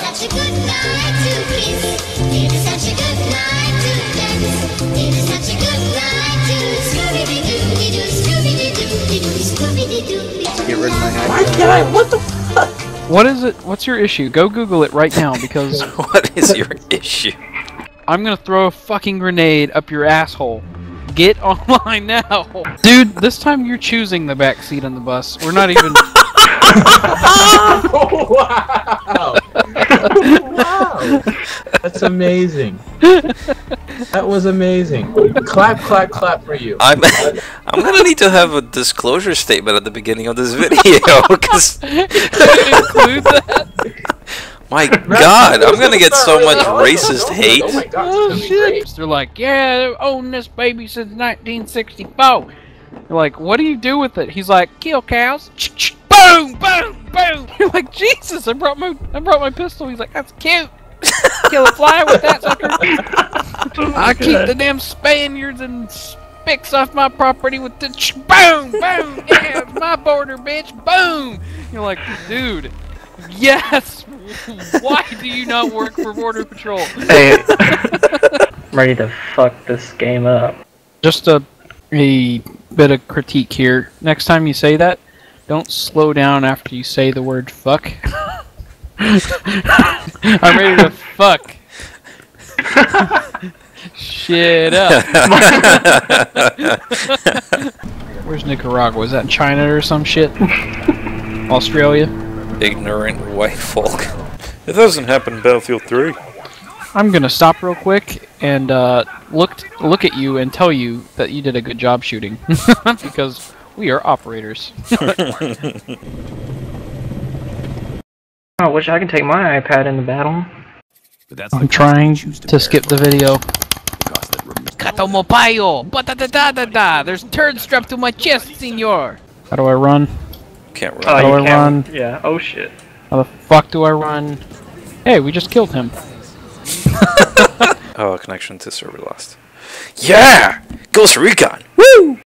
such a good night to kiss. It is such a good night to dance. It is such a good night to Scooby-Doo, Scooby-Doo, Scooby-Doo, Get rid of my Why can't I? What the? What is it? What's your issue? Go Google it right now because what is your issue? I'm gonna throw a fucking grenade up your asshole. Get online now, dude. This time you're choosing the back seat on the bus. We're not even. oh, wow! Wow! That's amazing. That was amazing. Clap, clap, clap for you. I'm I'm gonna need to have a disclosure statement at the beginning of this video because include that. my god, I'm gonna get so much oh, racist hate. Oh my god, Oh it's great. shit! They're like, yeah, they've owned this baby since 1964. You're like, what do you do with it? He's like, kill cows. Boom, boom, boom. You're like, Jesus! I brought my I brought my pistol. He's like, that's cute. Kill a fly with that sucker. I keep the damn Spaniards and spicks off my property with the ch- boom, boom. Yeah, it's my border, bitch. Boom. You're like, dude. Yes. Why do you not work for Border Patrol? Hey, I'm ready to fuck this game up. just a a bit of critique here. Next time you say that, don't slow down after you say the word fuck. I'm ready to fuck. Shit up. Where's Nicaragua? Is that China or some shit? Australia? Ignorant white folk. It doesn't happen in Battlefield 3. I'm gonna stop real quick and uh, look look at you and tell you that you did a good job shooting because we are operators. I wish I could take my iPad in the battle. I'm trying to skip the video. Katomopayo! Ba-da-da-da-da-da! There's turds strapped to my chest, senor! How do I run? Can't run. Oh, How do I can't- run? Yeah. Oh shit. How the fuck do I run? Hey, we just killed him. Oh, connection to server lost. Yeah! Ghost Recon!